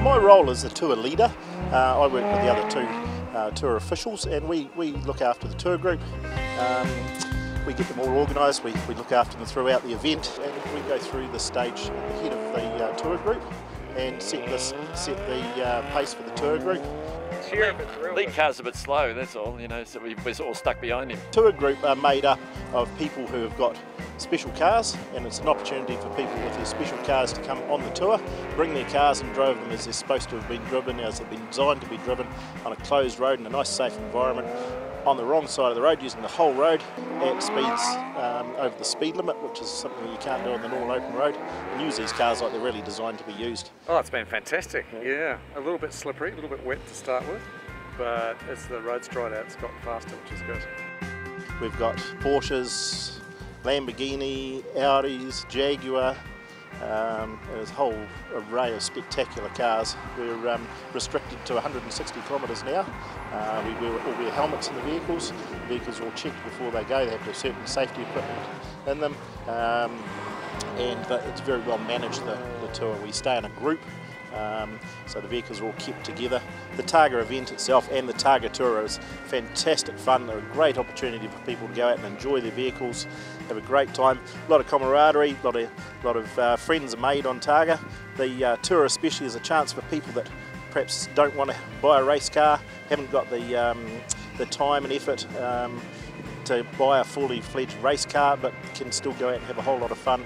role is the tour leader. Uh, I work with the other two uh, tour officials and we, we look after the tour group. Um, we get them all organised, we, we look after them throughout the event and we go through the stage at the head of the uh, tour group and set, this, set the uh, pace for the tour group. Lead car's a bit slow, that's all, you know, so we, we're all stuck behind him. Tour group are made up of people who have got special cars and it's an opportunity for people with their special cars to come on the tour, bring their cars and drive them as they're supposed to have been driven, as they've been designed to be driven on a closed road in a nice safe environment on the wrong side of the road using the whole road at speeds um, over the speed limit, which is something you can't do on the normal open road, and use these cars like they're really designed to be used. Oh, it's been fantastic. Yeah, a little bit slippery, a little bit wet to start with, but as the road's dried out, it's gotten faster, which is good. We've got Porsches, Lamborghini, Audis, Jaguar, um, there's a whole array of spectacular cars. We're um, restricted to 160 kilometres now. Uh, we wear, all wear helmets in the vehicles. The vehicles are all checked before they go. They have to have certain safety equipment in them. Um, and it's very well managed, the, the tour. We stay in a group um, so the vehicles are all kept together. The Targa event itself and the Targa Tour is fantastic fun. They're a great opportunity for people to go out and enjoy their vehicles, have a great time. A lot of camaraderie, a lot of, lot of uh, friends are made on Targa. The uh, tour especially is a chance for people that perhaps don't want to buy a race car, haven't got the, um, the time and effort um, to buy a fully fledged race car but can still go out and have a whole lot of fun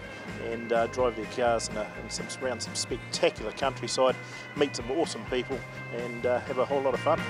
and uh, drive their cars in, a, in some, around some spectacular countryside, meet some awesome people and uh, have a whole lot of fun.